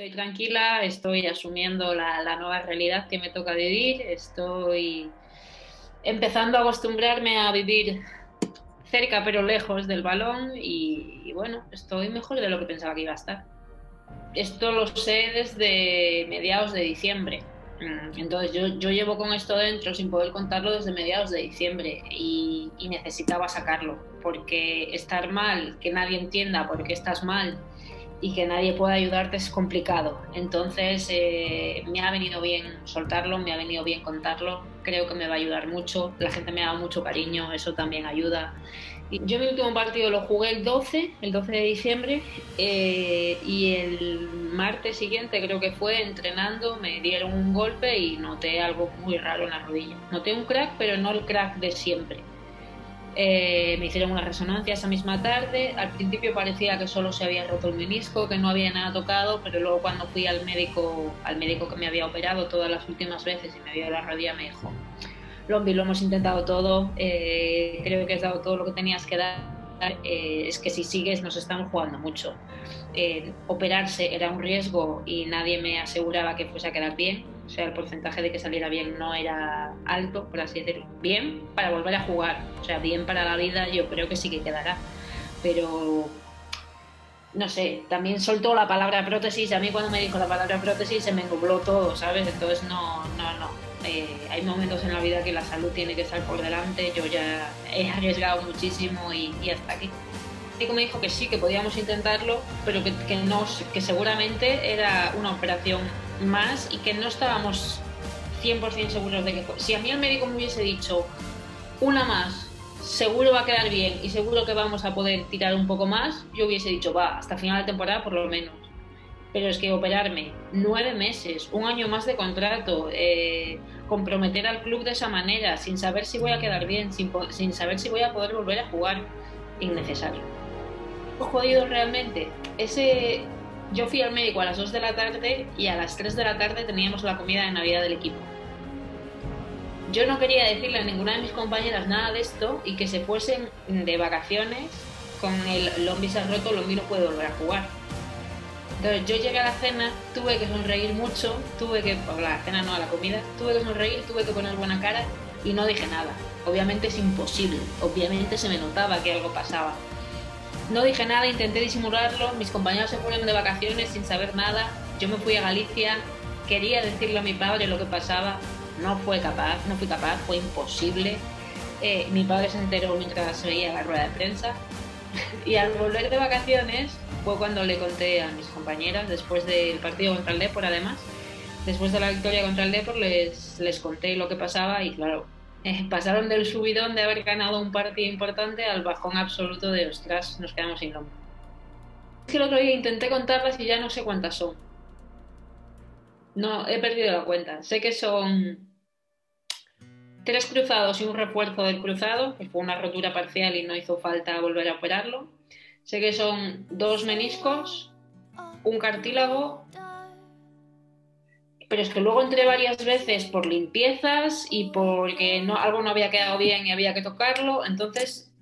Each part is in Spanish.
Estoy tranquila, estoy asumiendo la, la nueva realidad que me toca vivir, estoy empezando a acostumbrarme a vivir cerca pero lejos del balón y, y, bueno, estoy mejor de lo que pensaba que iba a estar. Esto lo sé desde mediados de diciembre. Mm, entonces yo, yo llevo con esto dentro sin poder contarlo desde mediados de diciembre y, y necesitaba sacarlo porque estar mal, que nadie entienda por qué estás mal y que nadie pueda ayudarte es complicado. Entonces eh, me ha venido bien soltarlo, me ha venido bien contarlo, creo que me va a ayudar mucho, la gente me ha dado mucho cariño, eso también ayuda. Yo mi último partido lo jugué el 12, el 12 de diciembre, eh, y el martes siguiente creo que fue entrenando, me dieron un golpe y noté algo muy raro en la rodilla. Noté un crack, pero no el crack de siempre eh, me hicieron una resonancia esa misma tarde. Al principio parecía que solo se había roto el menisco, que no había nada tocado, pero luego cuando fui al médico, al médico que me había operado todas las últimas veces y me vio la rodilla, me dijo, Lombi, lo hemos intentado todo, eh, creo que has dado todo lo que tenías que dar. Eh, es que si sigues nos estamos jugando mucho. Operarse era un riesgo y nadie me aseguraba que fuese a quedar bien o sea, el porcentaje de que saliera bien no era alto, por así decirlo. Bien para volver a jugar, o sea, bien para la vida yo creo que sí que quedará. Pero, no sé, también soltó la palabra prótesis. A mí cuando me dijo la palabra prótesis se me nubló todo, ¿sabes? Entonces no, no, no. Eh, hay momentos en la vida que la salud tiene que estar por delante. Yo ya he arriesgado muchísimo y, y hasta aquí médico me dijo que sí, que podíamos intentarlo, pero que, que, no, que seguramente era una operación más y que no estábamos 100% seguros de que. Si a mí el médico me hubiese dicho una más, seguro va a quedar bien y seguro que vamos a poder tirar un poco más, yo hubiese dicho, va, hasta final de temporada por lo menos. Pero es que operarme nueve meses, un año más de contrato, eh, comprometer al club de esa manera, sin saber si voy a quedar bien, sin, sin saber si voy a poder volver a jugar, innecesario. Jodido realmente. Ese, yo fui al médico a las 2 de la tarde y a las 3 de la tarde teníamos la comida de Navidad del equipo. Yo no quería decirle a ninguna de mis compañeras nada de esto y que se fuesen de vacaciones con el Lombi se ha roto, Lombi no puede volver a jugar. Entonces yo llegué a la cena, tuve que sonreír mucho, tuve que, a la cena no, la comida, tuve que sonreír, tuve que poner buena cara y no dije nada. Obviamente es imposible, obviamente se me notaba que algo pasaba no dije nada, intenté disimularlo, mis compañeros se fueron de vacaciones sin saber nada, yo me fui a Galicia, quería decirle a mi padre lo que pasaba, no fue capaz, no fui capaz, fue imposible. Eh, mi padre se enteró mientras veía la rueda de prensa y al volver de vacaciones fue cuando le conté a mis compañeras, después del partido contra el Depor además, después de la victoria contra el Depor les, les conté lo que pasaba y claro, pasaron del subidón de haber ganado un partido importante al bajón absoluto de ostras, nos quedamos sin lomo. Es que el otro día intenté contarlas y ya no sé cuántas son. No, he perdido la cuenta. Sé que son tres cruzados y un refuerzo del cruzado, que fue una rotura parcial y no hizo falta volver a operarlo. Sé que son dos meniscos, un cartílago pero es que luego entré varias veces por limpiezas y porque no, algo no había quedado bien y había que tocarlo. Entonces,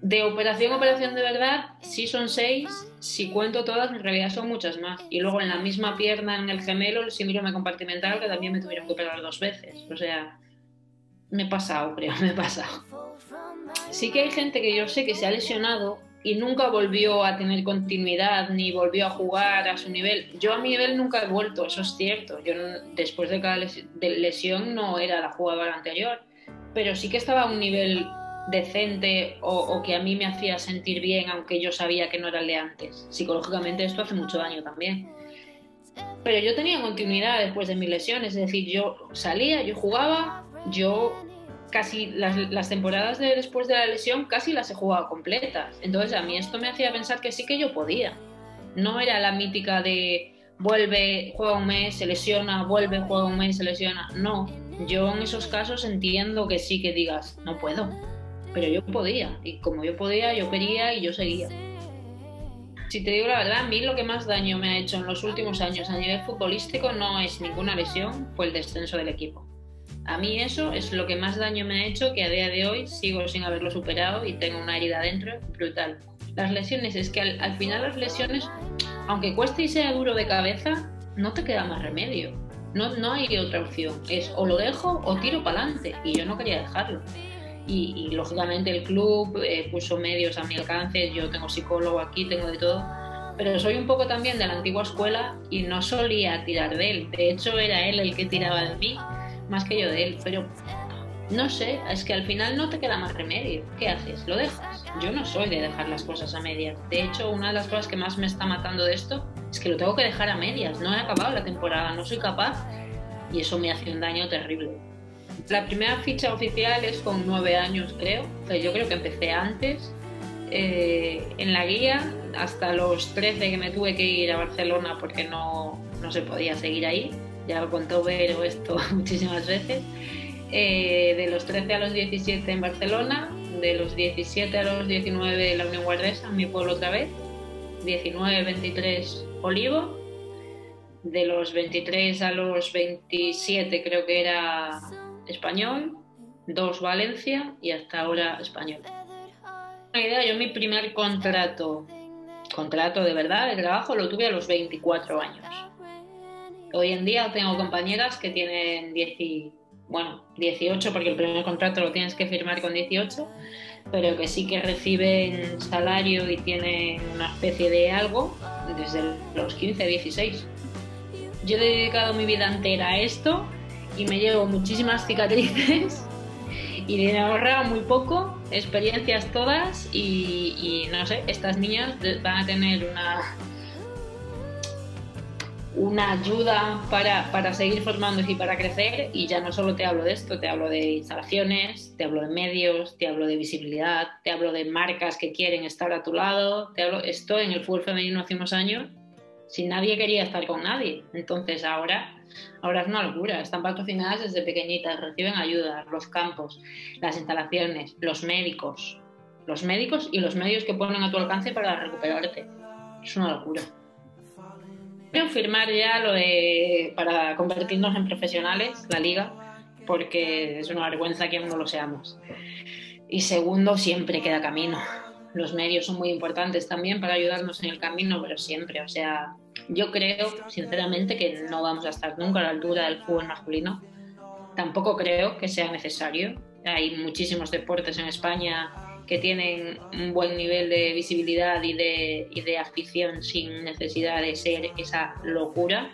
de operación a operación de verdad, sí son seis. Si cuento todas, en realidad son muchas más. Y luego en la misma pierna, en el gemelo, el síndrome compartimental, que también me tuvieron que operar dos veces. O sea, me he pasado, creo, me he pasado. Sí que hay gente que yo sé que se ha lesionado y nunca volvió a tener continuidad ni volvió a jugar a su nivel. Yo a mi nivel nunca he vuelto, eso es cierto. Yo después de cada lesión no era la jugadora anterior, pero sí que estaba a un nivel decente o, o, que a mí me hacía sentir bien, aunque yo sabía que no era el de antes. Psicológicamente esto hace mucho daño también. Pero yo tenía continuidad después de mis lesiones, es decir, yo salía, yo jugaba, yo casi las, temporadas de después de la lesión casi las he jugado completas. Entonces a mí esto me hacía pensar que sí que yo podía. No era la mítica de vuelve, juega un mes, se lesiona, vuelve, juega un mes, se lesiona. No, yo en esos casos entiendo que sí que digas, no puedo. Pero yo podía. Y como yo podía, yo quería y yo seguía. Si te digo la verdad, a mí lo que más daño me ha hecho en los últimos años a nivel futbolístico no es ninguna lesión, fue el descenso del equipo. A mí eso es lo que más daño me ha hecho, que a día de hoy sigo sin haberlo superado y tengo una herida dentro brutal. Las lesiones, es que al, al final las lesiones aunque cueste y sea duro de cabeza, no te queda más remedio. No, no hay otra opción. Es o lo dejo o tiro para adelante. Y yo no quería dejarlo. Y, lógicamente el club eh, puso medios a mi alcance. Yo tengo psicólogo aquí, tengo de todo. Pero soy un poco también de la antigua escuela y no solía tirar de él. De hecho, era él el que tiraba de mí más que yo de él. Pero no sé, es que al final no te queda más remedio. ¿Qué haces? ¿Lo dejas? Yo no soy de dejar las cosas a medias. De hecho, una de las cosas que más me está matando de esto es que lo tengo que dejar a medias. No he acabado la temporada, no soy capaz y eso me hace un daño terrible. La primera ficha oficial es con nueve años, creo. yo creo que empecé antes. Eh, en la guía, hasta los 13 que me tuve que ir a Barcelona porque no, no se podía seguir ahí. Ya lo contó Vero esto muchísimas veces. Eh, de los 13 a los 17 en Barcelona, de los 17 a los 19 en la Unión Guardesa, en mi pueblo otra vez, 19, 23 Olivo, de los 23 a los 27 creo que era español, dos Valencia y hasta ahora español. Una idea, yo mi primer contrato, contrato de verdad de trabajo, lo tuve a los 24 años. Hoy en día tengo compañeras que tienen 10 bueno, 18 porque el primer contrato lo tienes que firmar con 18, pero que sí que reciben salario y tienen una especie de algo desde los 15, 16. Yo he dedicado mi vida entera a esto y me llevo muchísimas cicatrices y me he ahorrado muy poco, experiencias todas y no sé, estas niñas van a tener una una ayuda para, para, seguir formándose y para crecer. Y ya no solo te hablo de esto, te hablo de instalaciones, te hablo de medios, te hablo de visibilidad, te hablo de marcas que quieren estar a tu lado. Te hablo esto en el fútbol femenino hace unos años, sin nadie quería estar con nadie. Entonces ahora, ahora es una locura. Están patrocinadas desde pequeñitas, reciben ayuda, los campos, las instalaciones, los médicos, los médicos y los medios que ponen a tu alcance para recuperarte. Es una locura firmar ya lo de, para convertirnos en profesionales, la liga, porque es una vergüenza que no lo seamos. Y segundo, siempre queda camino. Los medios son muy importantes también para ayudarnos en el camino, pero siempre, o sea, yo creo sinceramente que no vamos a estar nunca a la altura del fútbol masculino. Tampoco creo que sea necesario. Hay muchísimos deportes en España que tienen un buen nivel de visibilidad y de, y de afición sin necesidad de ser esa locura.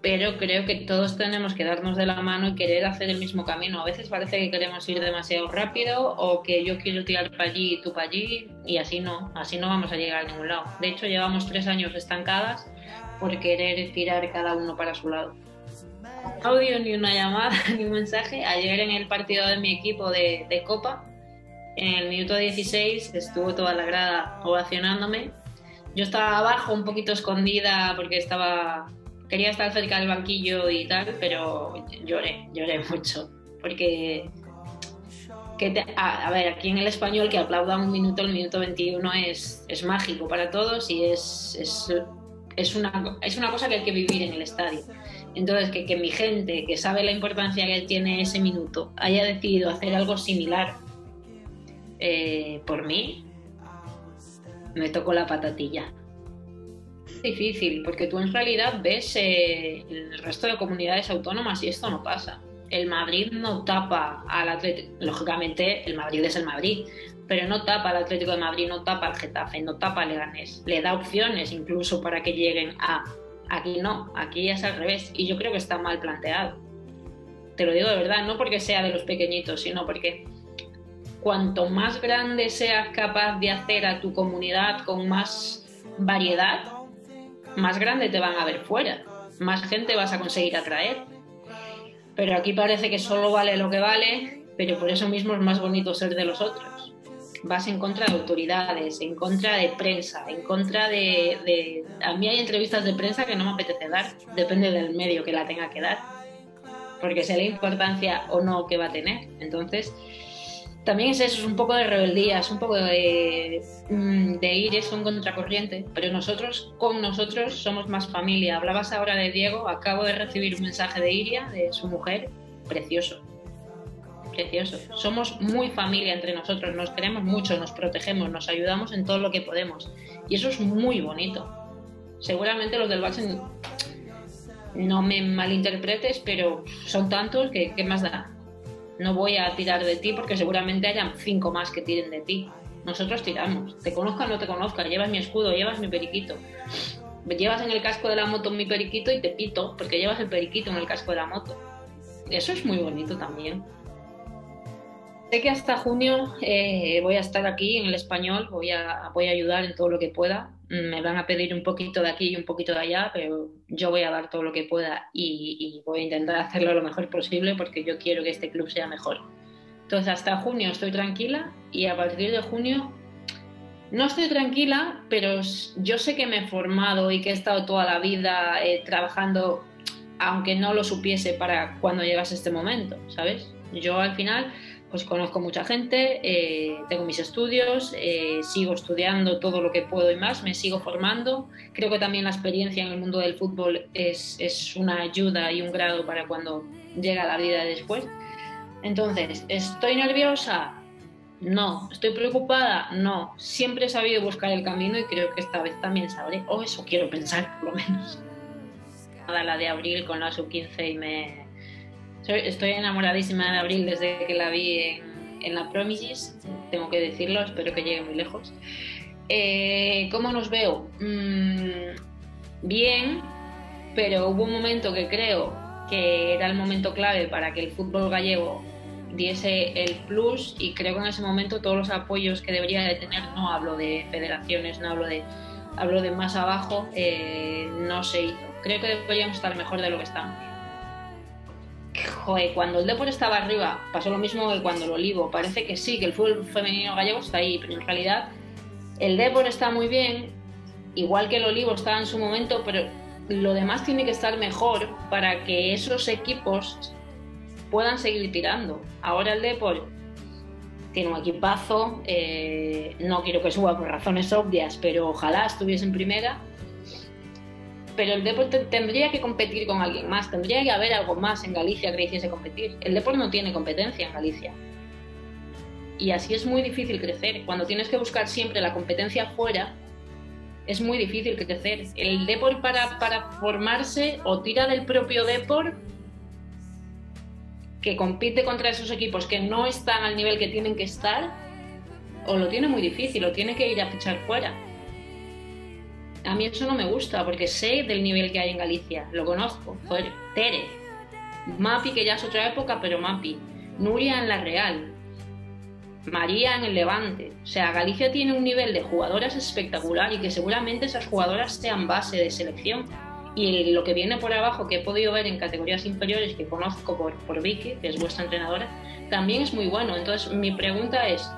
Pero creo que todos tenemos que darnos de la mano y querer hacer el mismo camino. A veces parece que queremos ir demasiado rápido o que yo quiero tirar para allí y tú para allí y así no, así no vamos a llegar a ningún lado. De hecho, llevamos tres años estancadas por querer tirar cada uno para su lado audio, ni una llamada, ni un mensaje. Ayer en el partido de mi equipo de, de Copa en el minuto 16 estuvo toda la grada ovacionándome. Yo estaba abajo, un poquito escondida porque estaba quería estar cerca del banquillo y tal, pero lloré, lloré mucho. Porque, a, ver, aquí en el español que aplauda un minuto, el minuto 21 es, es mágico para todos y es, es, es, una, es una cosa que hay que vivir en el estadio. Entonces, que, que mi gente, que sabe la importancia que tiene ese minuto, haya decidido hacer algo similar eh, por mí, me tocó la patatilla. Es difícil, porque tú en realidad ves eh, el resto de comunidades autónomas y esto no pasa. El Madrid no tapa al Atlético, lógicamente el Madrid es el Madrid, pero no tapa al Atlético de Madrid, no tapa al Getafe, no tapa al Leganés. Le da opciones incluso para que lleguen a. Aquí no, aquí es al revés y yo creo que está mal planteado. Te lo digo de verdad, no porque sea de los pequeñitos, sino porque cuanto más grande seas capaz de hacer a tu comunidad con más variedad, más grande te van a ver fuera, más gente vas a conseguir atraer. Pero aquí parece que solo vale lo que vale, pero por eso mismo es más bonito ser de los otros. Vas en contra de autoridades, en contra de prensa, en contra de. A mí hay entrevistas de prensa que no me apetece dar, depende del medio que la tenga que dar, porque sé la importancia o no que va a tener. Entonces, también es eso, es un poco de rebeldía, es un poco de, mm, de, ir eso en contracorriente, pero nosotros con nosotros somos más familia. Hablabas ahora de Diego, acabo de recibir un mensaje de Iria, de su mujer, precioso. precioso. Somos muy familia entre nosotros, nos queremos mucho, nos protegemos, nos ayudamos en todo lo que podemos. Y eso es muy bonito. Seguramente los del Baxen no me malinterpretes, pero son tantos que ¿qué más da? No voy a tirar de ti porque seguramente hayan cinco más que tiren de ti. Nosotros tiramos. Te conozca o no te conozca, llevas mi escudo, llevas mi periquito. Llevas en el casco de la moto mi periquito y te pito porque llevas el periquito en el casco de la moto. Eso es muy bonito también. Sé que hasta junio eh, voy a estar aquí en el español, voy a, voy a ayudar en todo lo que pueda. Me van a pedir un poquito de aquí y un poquito de allá, pero yo voy a dar todo lo que pueda y, y voy a intentar hacerlo lo mejor posible porque yo quiero que este club sea mejor. Entonces hasta junio estoy tranquila y a partir de junio no estoy tranquila, pero yo sé que me he formado y que he estado toda la vida eh, trabajando, aunque no lo supiese para cuando llegase este momento, ¿sabes? Yo al final pues conozco mucha gente, eh, tengo mis estudios, eh, sigo estudiando todo lo que puedo y más, me sigo formando. Creo que también la experiencia en el mundo del fútbol es, es una ayuda y un grado para cuando llega la vida después. Entonces, ¿estoy nerviosa? No. ¿Estoy preocupada? No. Siempre he sabido buscar el camino y creo que esta vez también sabré, o eso quiero pensar por lo menos. Nada, la de abril con la sub-15 y me, Estoy enamoradísima de Abril desde que la vi en, la Promises, tengo que decirlo, espero que llegue muy lejos. Eh, ¿Cómo nos veo? Mm, bien, pero hubo un momento que creo que era el momento clave para que el fútbol gallego diese el plus y creo que en ese momento todos los apoyos que debería de tener, no hablo de federaciones, no hablo de, hablo de más abajo, eh, no se hizo. Creo que deberíamos estar mejor de lo que estamos joder, cuando el Depor estaba arriba, pasó lo mismo que cuando el Olivo. Parece que sí, que el fútbol femenino gallego está ahí, pero en realidad el Depor está muy bien, igual que el Olivo estaba en su momento, pero lo demás tiene que estar mejor para que esos equipos puedan seguir tirando. Ahora el Depor tiene un equipazo, eh, no quiero que suba por razones obvias, pero ojalá estuviese en primera pero el deporte tendría que competir con alguien más, tendría que haber algo más en Galicia que hiciese competir. El deporte no tiene competencia en Galicia. Y así es muy difícil crecer. Cuando tienes que buscar siempre la competencia fuera, es muy difícil crecer. El deporte para, para formarse o tira del propio deporte que compite contra esos equipos que no están al nivel que tienen que estar, o lo tiene muy difícil, o tiene que ir a fichar fuera a mí eso no me gusta porque sé del nivel que hay en Galicia, lo conozco. Joder, Tere, Mapi, que ya es otra época, pero Mapi, Nuria en la Real, María en el Levante. O sea, Galicia tiene un nivel de jugadoras espectacular y que seguramente esas jugadoras sean base de selección. Y lo que viene por abajo, que he podido ver en categorías inferiores, que conozco por, por Vicky, que es vuestra entrenadora, también es muy bueno. Entonces, mi pregunta es,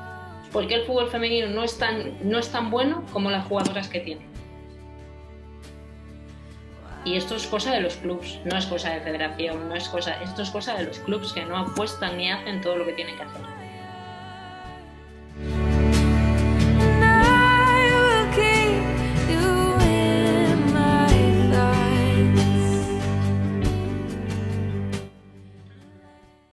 ¿por qué el fútbol femenino no es tan, no es tan bueno como las jugadoras que tiene? Y esto es cosa de los clubs, no es cosa de federación, no es cosa, esto es cosa de los clubs que no apuestan ni hacen todo lo que tienen que hacer.